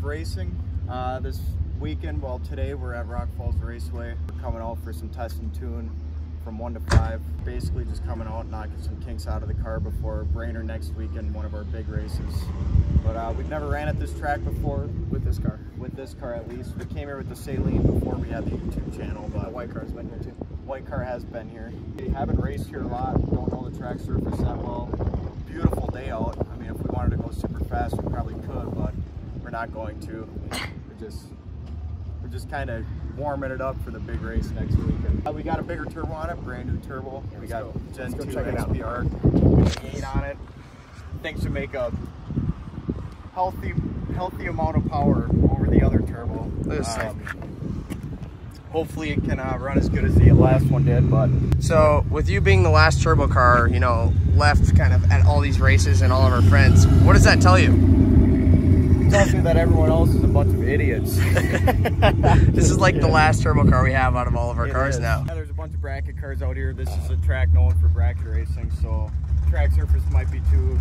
Racing. Uh, this weekend, well today we're at Rock Falls Raceway. We're coming out for some test and tune from 1 to 5. Basically just coming out, knocking some kinks out of the car before Brainerd next weekend, one of our big races. But uh, we've never ran at this track before. With this car. With this car at least. We came here with the Saleen before we had the YouTube channel. But the white car's been here too. White car has been here. We haven't raced here a lot, don't know the track surface that well. Beautiful day out. Wanted to go super fast, we probably could, but we're not going to. We're just we're just kind of warming it up for the big race next weekend. Uh, we got a bigger turbo on it, brand new turbo. Yeah, we got go. Gen 2 go check it out. XPR, 8 on it. Things should make a healthy healthy amount of power over the other turbo. Um, Look at this thing. Hopefully it can uh, run as good as the last one did, but So with you being the last turbo car, you know, left kind of at all these races and all of our friends, what does that tell you? it tells me that everyone else is a bunch of idiots. This is like the last turbo car we have out of all of our It cars is. now. Yeah, there's a bunch of bracket cars out here. This is a track known for bracket racing, so track surface might be too.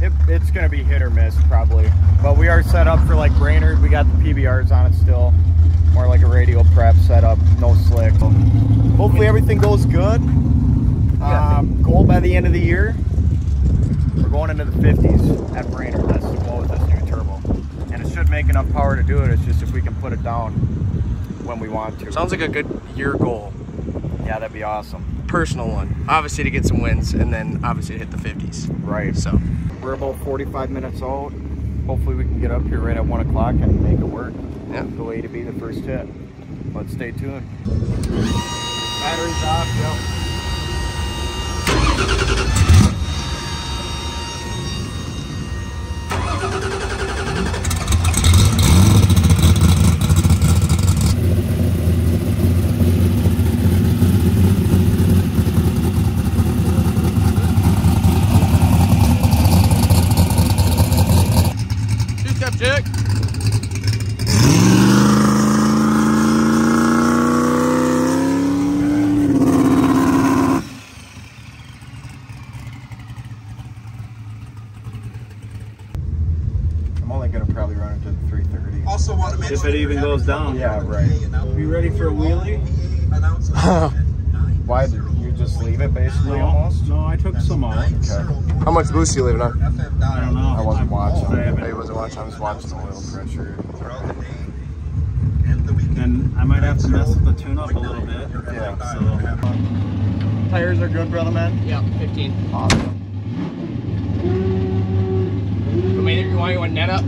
It, it's going to be hit or miss probably, but we are set up for like Brainerd. We got the PBRs on it still, more like a radial prep setup, no slick. Hopefully everything goes good. Um, goal by the end of the year, we're going into the 50s at Brainerd. That's the goal with this new turbo, and it should make enough power to do it. It's just if we can put it down when we want to. Sounds like a good year goal, Yeah, that'd be awesome. personal one. Obviously to get some wins and then obviously to hit the 50s. Right. So We're about 45 minutes out. Hopefully we can get up here right at 1 o'clock and make it work. Yeah. Go way to be the first hit. But stay tuned. Batteries off, yep. two step chick. I'm only going to probably run into the 330. Also want to If it even goes down. Yeah, right. Be ready for a wheelie? Why did you just leave it basically No, almost? no, I took some out. Okay. How much boost are you leaving on? I don't know. I wasn't watching. I haven't- I wasn't watching, I was watching the oil pressure. And I might have to mess with the tune up a little bit. Yeah. So Tires are good, brother man? Yeah, 15. Awesome. You want you want you want net up?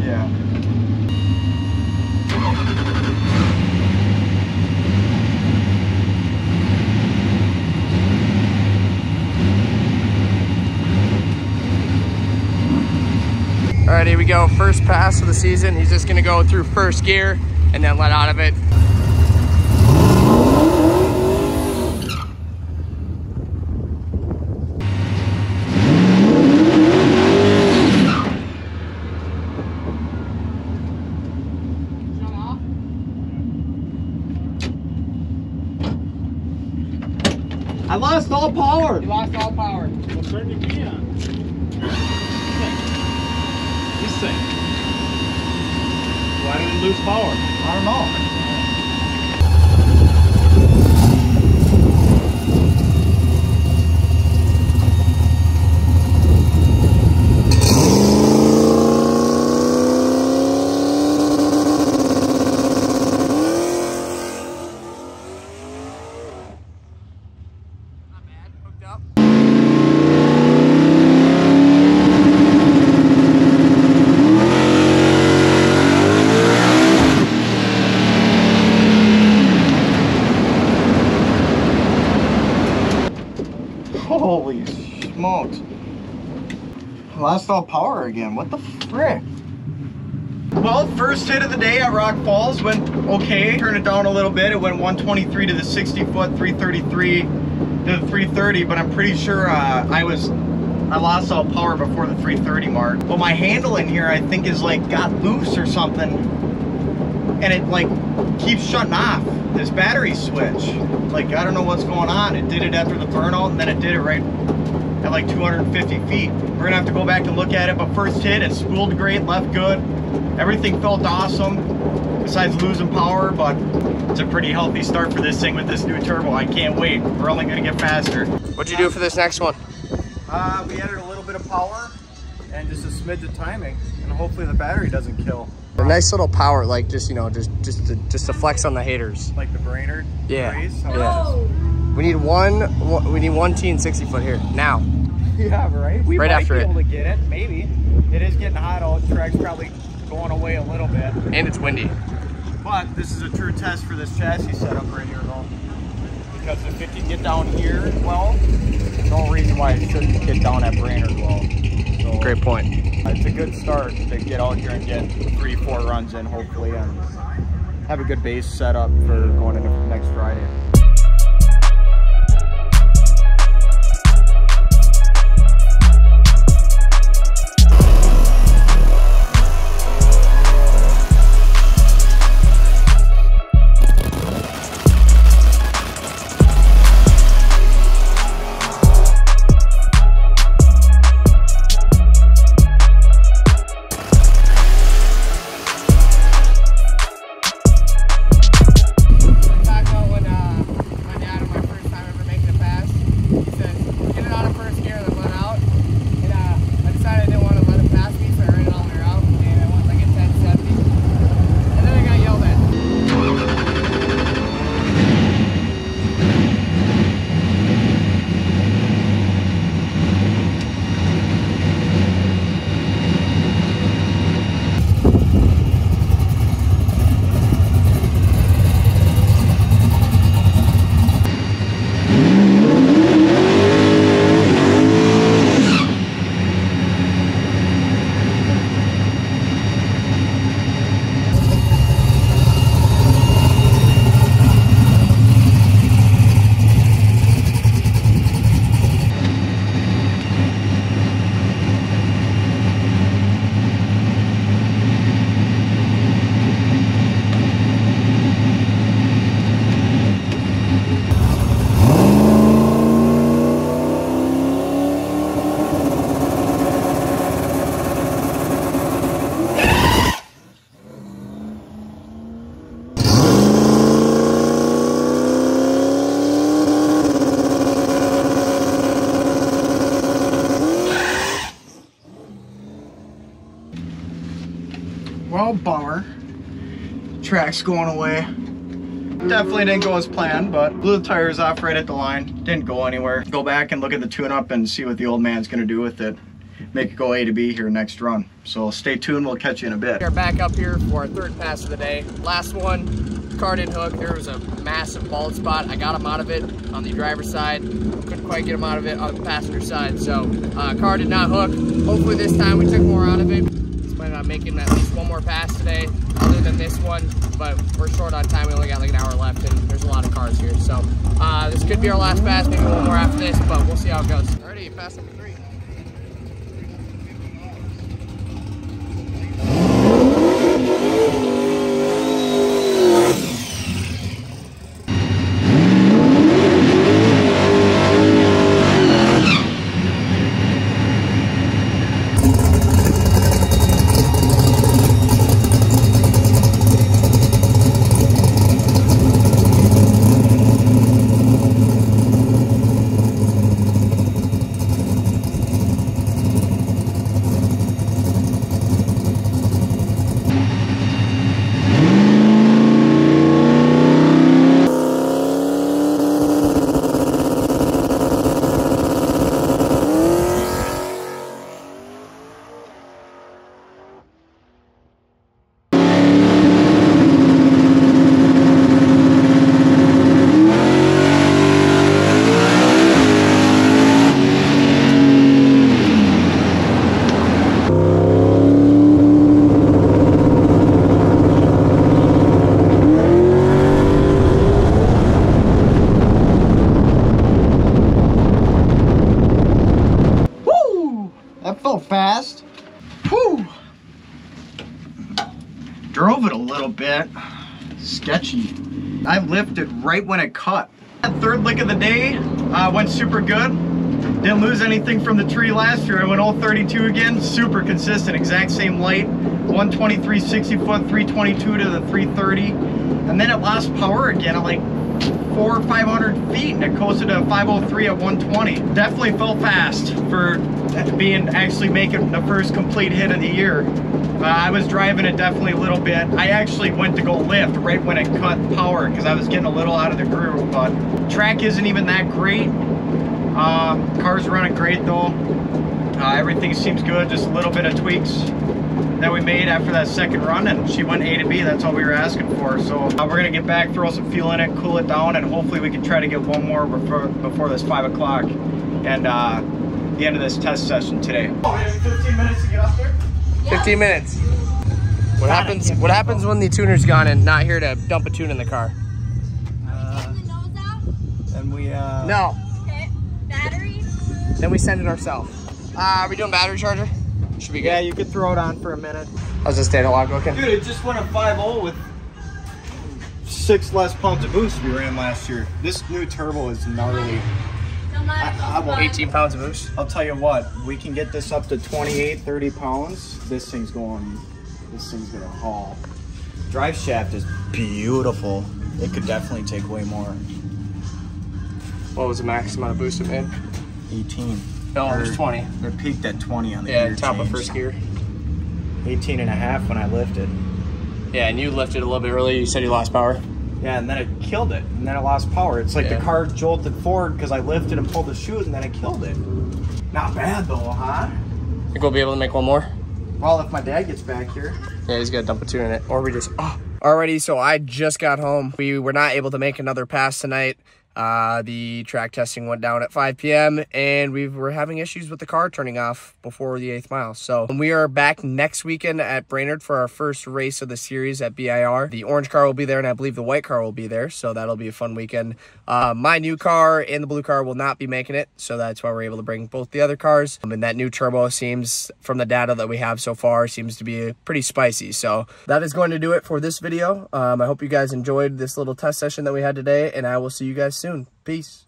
Yeah. All right, here we go. First pass of the season. He's just gonna go through first gear and then let out of it. I lost all power. You lost all power. Well, turn your key on. This thing. Why did it lose power? I don't know. Holy smokes. Lost all power again. What the frick? Well, first hit of the day at Rock Falls went okay. Turn it down a little bit. It went 123 to the 60 foot, 333 to the 330, but I'm pretty sure uh, I was I lost all power before the 330 mark. But my handle in here, I think, is like got loose or something, and it like keeps shutting off this battery switch. Like I don't know what's going on. It did it after the burnout, and then it did it right at like 250 feet. We're gonna have to go back and look at it. But first hit, it spooled great, left good. Everything felt awesome, besides losing power, but it's a pretty healthy start for this thing with this new turbo. I can't wait. We're only gonna get faster. What'd you do for this next one? Uh, we added a little bit of power and just a smidge of timing, and hopefully the battery doesn't kill. A nice little power, like just you know, just just to, just to flex on the haters. Like the Brainerd Yeah, race. yeah. is. We need one. one- We need one teen 60 foot here now. Yeah, right. We Right might after be it. able to get it. Maybe. It is getting hot out. Track's probably going away a little bit. And it's windy. But this is a true test for this chassis setup right here, though. Because if it can get down here well, no reason why it shouldn't get down at Brainerd well. So Great point. it's a good start to get out here and get three, four runs in, hopefully, and have a good base set up for going into next Friday. Well, bummer. Track's going away. Definitely didn't go as planned, but blew the tires off right at the line. Didn't go anywhere. Go back and look at the tune-up and see what the old man's gonna do with it. Make it go A to B here next run. So stay tuned, we'll catch you in a bit. We're back up here for our third pass of the day. Last one, car didn't hook. There was a massive bald spot. I got him out of it on the driver's side. Couldn't quite get him out of it on the passenger side. So uh, car did not hook. Hopefully this time we took more out of it. Planning on making at least one more pass today other than this one. But we're short on time. We only got like an hour left and there's a lot of cars here. So uh, this could be our last pass. Maybe one more after this, but we'll see how it goes. Alrighty, pass That fast. Whew! Drove it a little bit. Sketchy. I lifted right when it cut. That third lick of the day uh, went super good. Didn't lose anything from the tree last year. I went all 32 again, super consistent, exact same light. 123 60 foot, 322 to the 330. And then it lost power again at like four or 500 feet and it coasted to 503 at 120. Definitely felt fast for being actually making the first complete hit of the year. Uh, I was driving it definitely a little bit. I actually went to go lift right when it cut power because I was getting a little out of the groove, but track isn't even that great. Um, car's running great though. Uh, everything seems good, just a little bit of tweaks that we made after that second run and she went A to B. That's all we were asking for. So uh, we're gonna get back, throw some fuel in it, cool it down, and hopefully we can try to get one more before, before this five o'clock and uh, the end of this test session today. Oh, we have 15 minutes to get up there? 15 minutes. What happens? What happens when the tuner's gone and not here to dump a tune in the car? Uh, the and we, uh... No. Okay. Battery. Then we send it ourselves. Uh, are we doing battery charger? Should be good. Yeah, you could throw it on for a minute. How's this data log looking? Dude, it just went a 5.0 with six less pounds of boost we ran last year. This new turbo is gnarly. No matter I- I will- 18 pounds of boost. I'll tell you what, we can get this up to 28, 30 pounds. This thing's going, this thing's gonna haul. Drive shaft is beautiful. It could definitely take way more. What was the max amount of boost it made? 18. No, it was 20. It peaked at 20 on the Yeah, top of first gear. 18 and a half when I lifted. Yeah, and you lifted a little bit early. You said you lost power. Yeah, and then it killed it, and then it lost power. It's like Yeah. the car jolted forward because I lifted and pulled the shoes, and then it killed it. Not bad though, huh? Think we'll be able to make one more? Well, if my dad gets back here. Yeah, he's gonna dump a two in it. Or we just oh. Alrighty, so I just got home. We were not able to make another pass tonight. Uh, the track testing went down at 5 p.m. and we were having issues with the car turning off before the eighth mile. So we are back next weekend at Brainerd for our first race of the series at BIR. The orange car will be there, and I believe the white car will be there. So that'll be a fun weekend. Uh, my new car and the blue car will not be making it, so that's why we're able to bring both the other cars. Um, and that new turbo seems, from the data that we have so far, seems to be pretty spicy. So that is going to do it for this video. Um, I hope you guys enjoyed this little test session that we had today, and I will see you guys soon. Peace.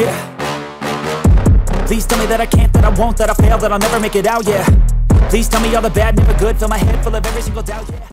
Yeah. Please tell me that I can't, that I won't, that I fail, that I'll never make it out, yeah. Please tell me all the bad, never good, fill my head full of every single doubt, yeah.